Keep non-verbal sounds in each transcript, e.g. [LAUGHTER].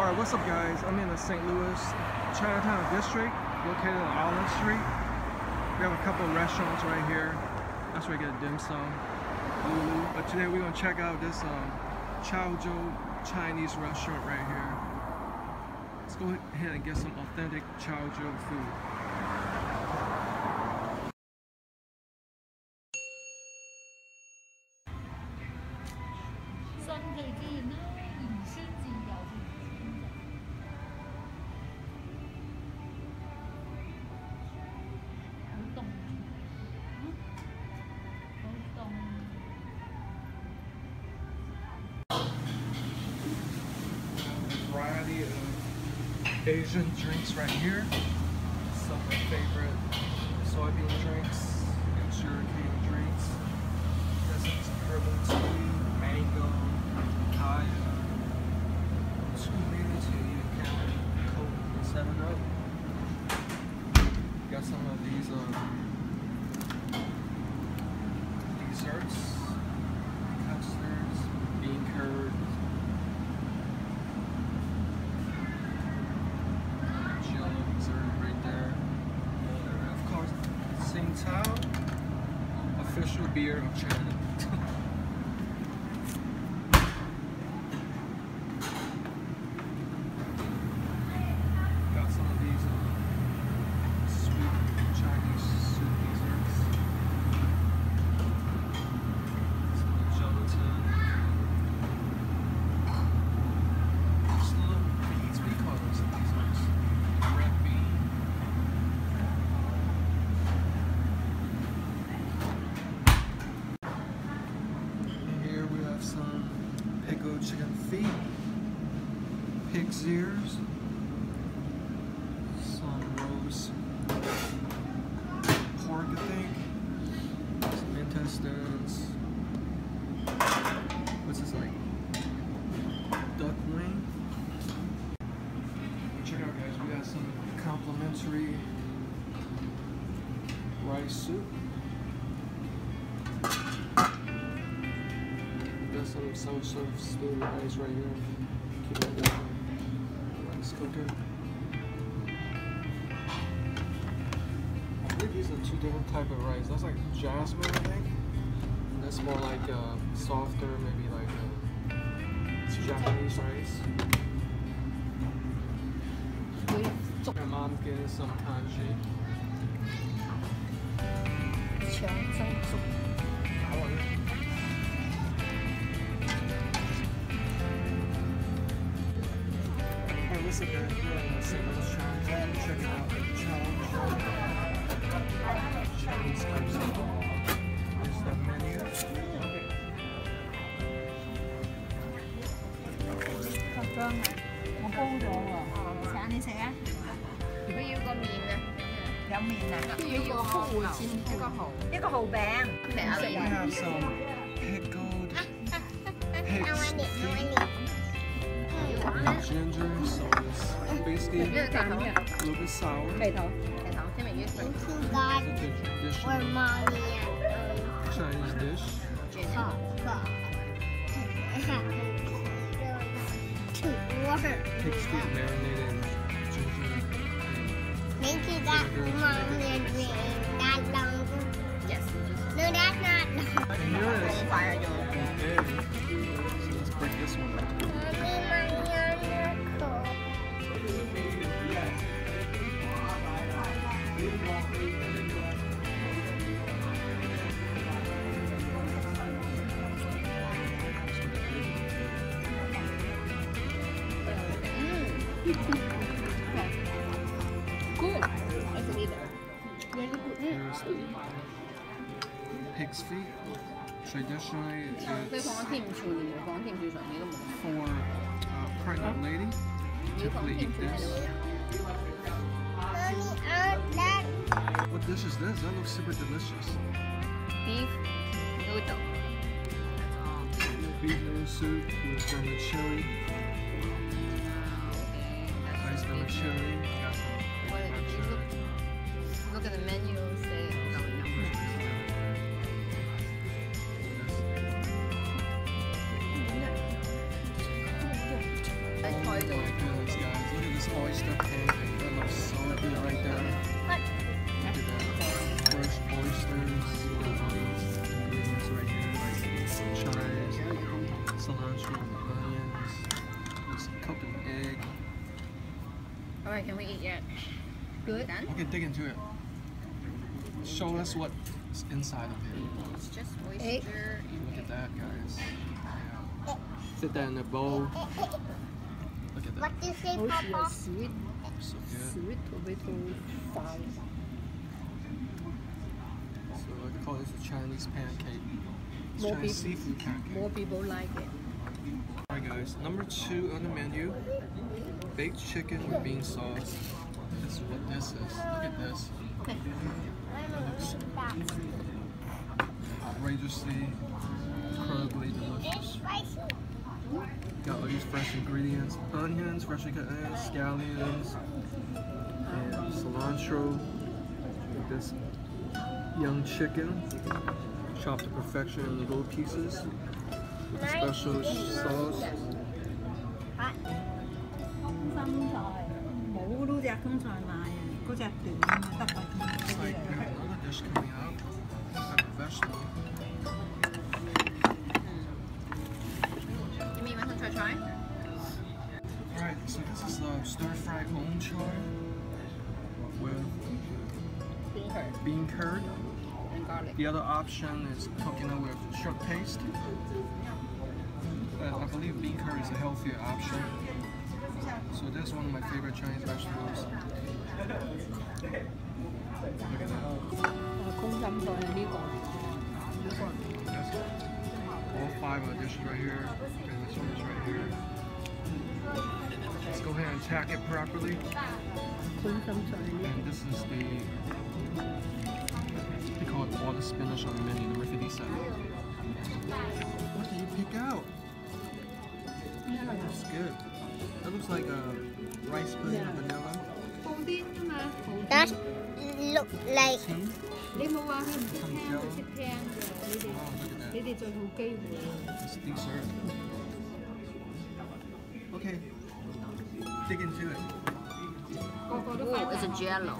Alright, what's up guys? I'm in the St. Louis Chinatown district, located on Allen Street. We have a couple of restaurants right here. That's where you get a dim sum. But today we're gonna check out this um, Chaozhou Chinese restaurant right here. Let's go ahead and get some authentic Chaozhou food. Asian drinks right here. Some of my favorite soybean drinks, and sugarcane drinks. Got some herbal tea, mango, papaya, two liters here, you can Coke and Seven Up. Got some of these um, desserts, custards, bean curd. Jello dessert right there. And of course, Tsingtao, official beer of China. [LAUGHS] Got some of these uh, sweet Chinese soup desserts. Some gelatin. Just little beans, what do you call those desserts? Red bean. And here we have some pickled chicken feet, pig's ears, some roast pork, I think, some intestines. What's this like? Duck wing. Check out, guys. We got some complimentary rice soup. got some some sort of steam eyes right here. Keep it going. Rice cooker. I think these are two different type of rice. That's like jasmine, I think. And that's more like a softer, maybe like a Japanese rice. My mom's getting some congee. Chiang Zhang Zhu. visit the uh, St. Louis Challenge and check out the challenge. Uh, Chinese cups. Is the menu. Cà cơm à? Một con rồi à? Sáng đi sẽ. Nếu yêu có miệng à? Có miệng à? Yêu có hồ chiên, một cái hồ, một cái hồ bèn. Mẹ ơi. We have some pickled. I want it. I want it. Ginger sauce, basically a little bit sour. Into God or mommy and um, Chinese dish. Talk, to work. Thank you, that mommy and green. That long. Yes. No, that's not long. Cool. I. Pig's feet traditionally for a pregnant lady typically eat this. What dish is this? That looks super delicious. Beef noodle. Beef noodle soup with vermicelli. Guys. Look at this oyster pancake. That looks so good right there. Look at that. Fresh oysters. Ingredients right here, like chives, cilantro, onions. This cooked egg. Alright, can we eat yet? Good. Done? Okay, dig into it. Show us what's inside of it. It's just Egg. oyster. Look at that, guys. Yeah. Sit that in a bowl. What do you say, oh, Papa? sweet, so sweet tomato pie. So I call this a Chinese pancake. More Chinese people, seafood pancake. More people like it. Alright guys, number two on the menu, baked chicken with bean sauce. This is what this is. Look at this. Outrageously, incredibly delicious. Got all these fresh ingredients, onions, freshly cut onions, scallions, and cilantro. This young chicken, chopped to perfection in little pieces. With special sauce. It's like another dish coming out, vegetable. Should I try? Alright, so this is the stir-fried on choy with bean curd. bean curd. And garlic. The other option is cooking with short paste. But I believe bean curd is a healthier option. So that's one of my favorite Chinese vegetables. Look at that. All five of the dishes right here source right here. Let's go ahead and tack it properly. And this is the, they call it all the spinach on the menu, number 57. What did you pick out? Yeah, that good. That looks like a rice pudding yeah. vanilla. That looks like Some wow, look at that. It's dessert. Okay. Dig into it. Oh, it's a jello.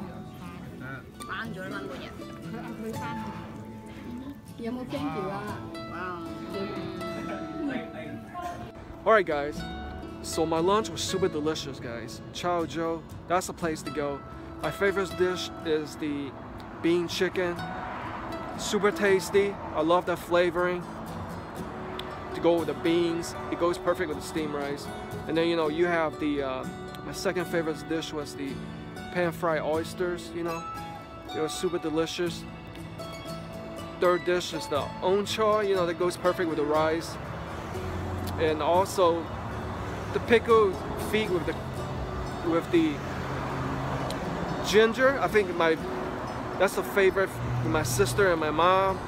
All right, guys, so my lunch was super delicious guys. Chao Zhou, that's the place to go. My favorite dish is the bean chicken. Super tasty, I love that flavoring. To go with the beans, it goes perfect with the steamed rice. And then you know you have the uh, my second favorite dish was the pan fried oysters. You know, it was super delicious. Third dish is the onchoy. You know that goes perfect with the rice and also the pickled feet with the with the ginger. I think my that's a favorite my sister and my mom.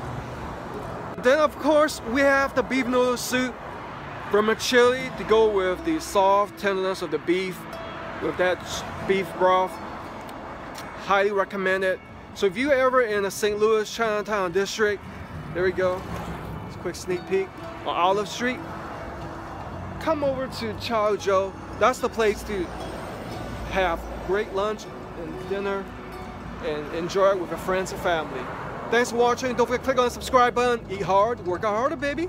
Then of course we have the beef noodle soup from a chili to go with the soft tenderness of the beef with that beef broth. Highly recommended. So if you're ever in the St. Louis Chinatown district, there we go. It's a quick sneak peek on Olive Street come over to Chao Zhou. That's the place to have great lunch and dinner and enjoy it with your friends and family. Thanks for watching. Don't forget to click on the subscribe button. Eat hard, work out harder, baby.